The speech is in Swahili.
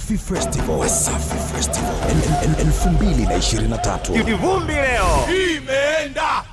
Wasafi Festival, Wasafi Festival. 2023 kivumbi leo. Imeenda.